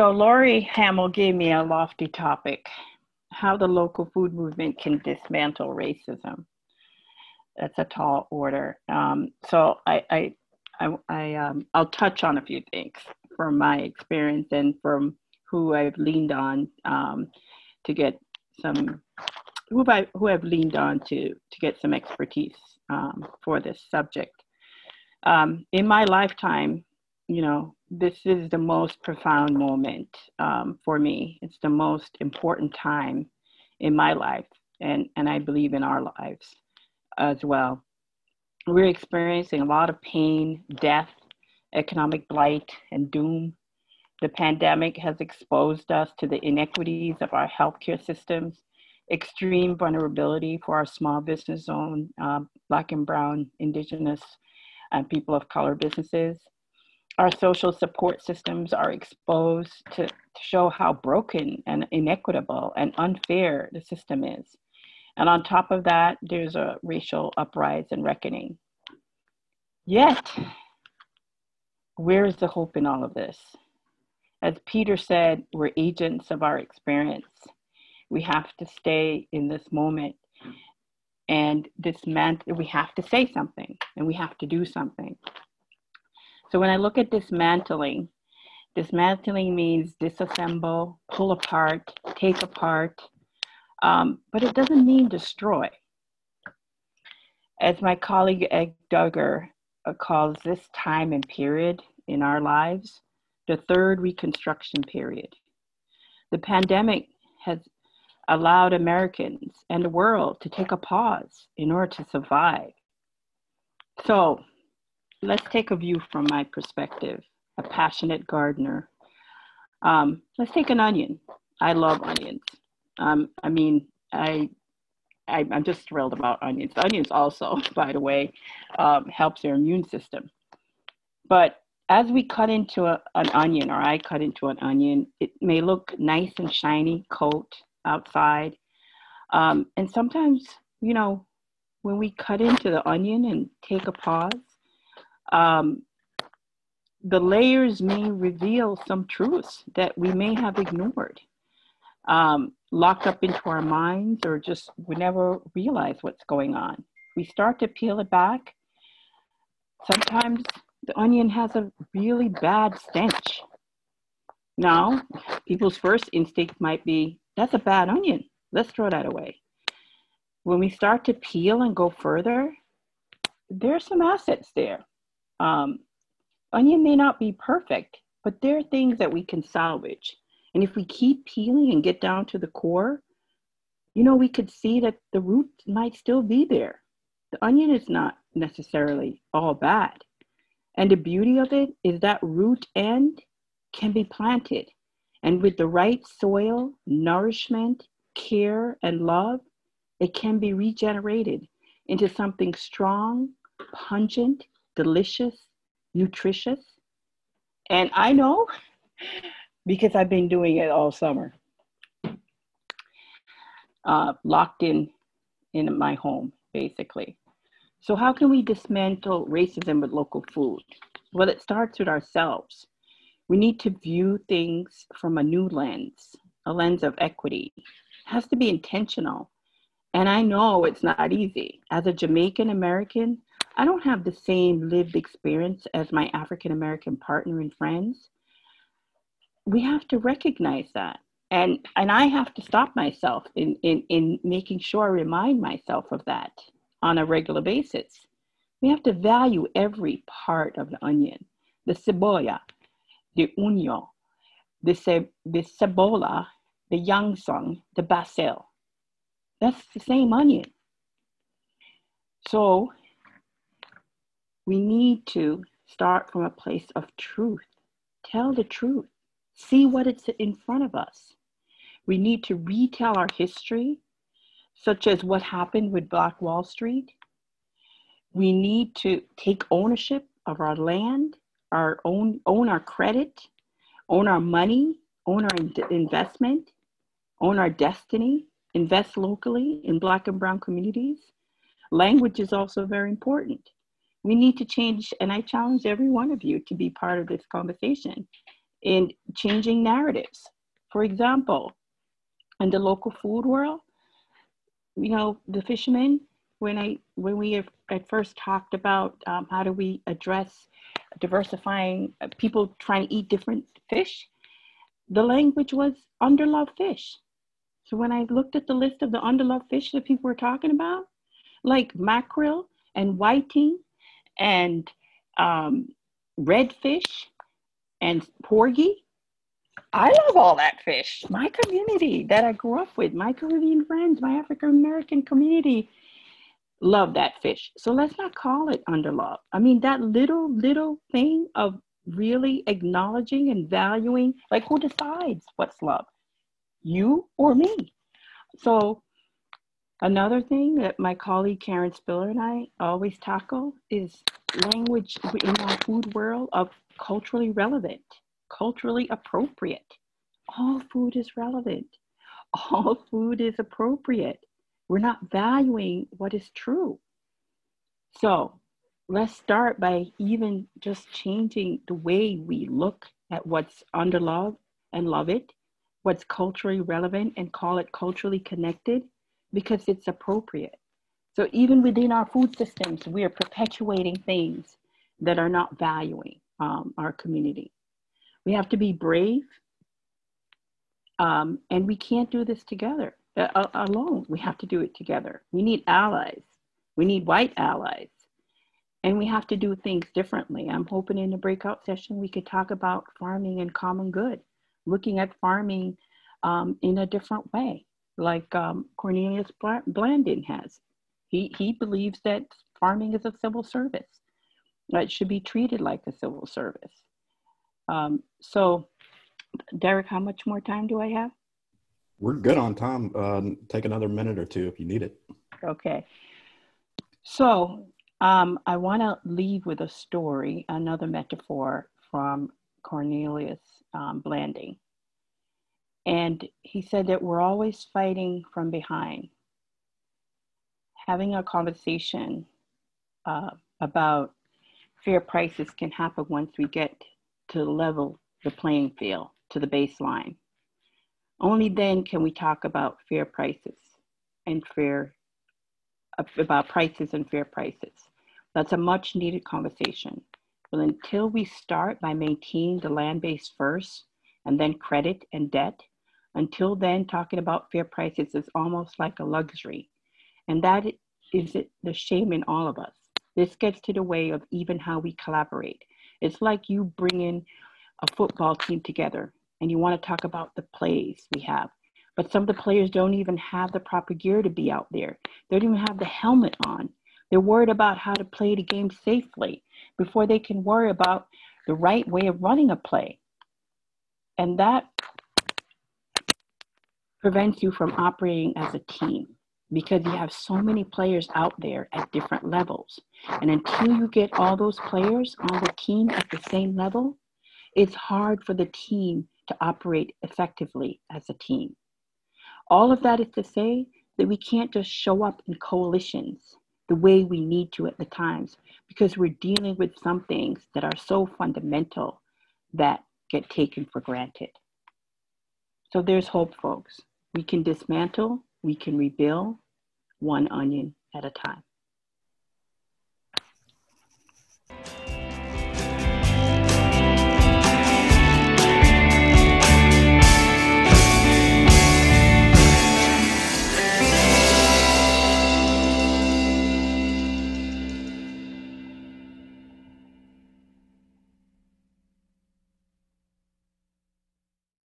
So Laurie Hamill gave me a lofty topic, how the local food movement can dismantle racism. That's a tall order. Um, so I, I, I, I um, I'll touch on a few things from my experience and from who I've leaned on um, to get some, who I who I've leaned on to to get some expertise um, for this subject. Um, in my lifetime, you know, this is the most profound moment um, for me. It's the most important time in my life, and, and I believe in our lives as well. We're experiencing a lot of pain, death, economic blight, and doom. The pandemic has exposed us to the inequities of our healthcare systems, extreme vulnerability for our small business owned, uh, Black and Brown, Indigenous, and people of color businesses our social support systems are exposed to, to show how broken and inequitable and unfair the system is. And on top of that, there's a racial uprise and reckoning. Yet, where is the hope in all of this? As Peter said, we're agents of our experience. We have to stay in this moment and dismantle, we have to say something and we have to do something. So when I look at dismantling, dismantling means disassemble, pull apart, take apart, um, but it doesn't mean destroy. As my colleague Ed Dugger uh, calls this time and period in our lives, the third reconstruction period. The pandemic has allowed Americans and the world to take a pause in order to survive. So let's take a view from my perspective, a passionate gardener. Um, let's take an onion. I love onions. Um, I mean, I, I, am just thrilled about onions. Onions also, by the way, um, helps your immune system. But as we cut into a, an onion, or I cut into an onion, it may look nice and shiny coat outside. Um, and sometimes, you know, when we cut into the onion and take a pause, um, the layers may reveal some truths that we may have ignored, um, locked up into our minds, or just we never realize what's going on. We start to peel it back. Sometimes the onion has a really bad stench. Now, people's first instinct might be, that's a bad onion. Let's throw that away. When we start to peel and go further, there's some assets there. Um, onion may not be perfect, but there are things that we can salvage. And if we keep peeling and get down to the core, you know, we could see that the root might still be there. The onion is not necessarily all bad. And the beauty of it is that root end can be planted. And with the right soil, nourishment, care, and love, it can be regenerated into something strong, pungent, delicious, nutritious. And I know because I've been doing it all summer. Uh, locked in in my home, basically. So, how can we dismantle racism with local food? Well, it starts with ourselves. We need to view things from a new lens, a lens of equity. It has to be intentional. And I know it's not easy. As a Jamaican American, I don't have the same lived experience as my African American partner and friends. We have to recognize that. And, and I have to stop myself in, in, in making sure I remind myself of that on a regular basis. We have to value every part of the onion the cebolla, the onion, the, ce, the cebola, the yongsong, the basil. That's the same onion. So we need to start from a place of truth. Tell the truth. See what it's in front of us. We need to retell our history, such as what happened with Black Wall Street. We need to take ownership of our land, our own own our credit, own our money, own our in- investment, own our destiny, invest locally in Black and Brown communities. Language is also very important we need to change, and I challenge every one of you to be part of this conversation. in changing narratives. For example, in the local food world, you know, the fishermen, when I when we at first talked about um, how do we address diversifying uh, people trying to eat different fish, the language was underloved fish. So when I looked at the list of the underloved fish that people were talking about, like mackerel and whiting and um, redfish and porgy, I love all that fish. My community that I grew up with, my Caribbean friends, my African American community, love that fish. So let's not call it underloved. I mean, that little, little thing of really acknowledging and valuing, like who decides what's love? You or me? So another thing that my colleague Karen Spiller and I always tackle is language in our food world of culturally relevant, culturally appropriate. All food is relevant. All food is appropriate. We're not valuing what is true. So let's start by even just changing the way we look at what's under love and love it, what's culturally relevant and call it culturally connected because it's appropriate. So even within our food systems, we are perpetuating things that are not valuing um, our community. We have to be brave, um, and we can't do this together uh, alone. We have to do it together. We need allies. We need white allies. And we have to do things differently. I'm hoping in the breakout session we could talk about farming and common good, looking at farming um, in a different way, like um, Cornelius Blanding has. He, he believes that farming is a civil service. It should be treated like a civil service. Um, so, Derek, how much more time do I have? We're good on time. Uh, take another minute or two if you need it. Okay. So um, I want to leave with a story, another metaphor from Cornelius um, Blanding. And he said that we're always fighting from behind. Having a conversation uh, about fair prices can happen once we get to level the playing field to the baseline. Only then can we talk about fair prices and fair, about prices and fair prices. That's a much needed conversation. But until we start by maintaining the land base first and then credit and debt, until then, talking about fair prices is almost like a luxury. And that is the shame in all of us. This gets to the way of even how we collaborate. It's like you bringing a football team together and you want to talk about the plays we have. But some of the players don't even have the proper gear to be out there. They don't even have the helmet on. They're worried about how to play the game safely before they can worry about the right way of running a play. And that prevents you from operating as a team because you have so many players out there at different levels. And until you get all those players on the team at the same level, it's hard for the team to operate effectively as a team. All of that is to say that we can't just show up in coalitions the way we need to at the times because we're dealing with some things that are so fundamental that get taken for granted. So there's hope, folks. We can dismantle, we can rebuild one onion at a time.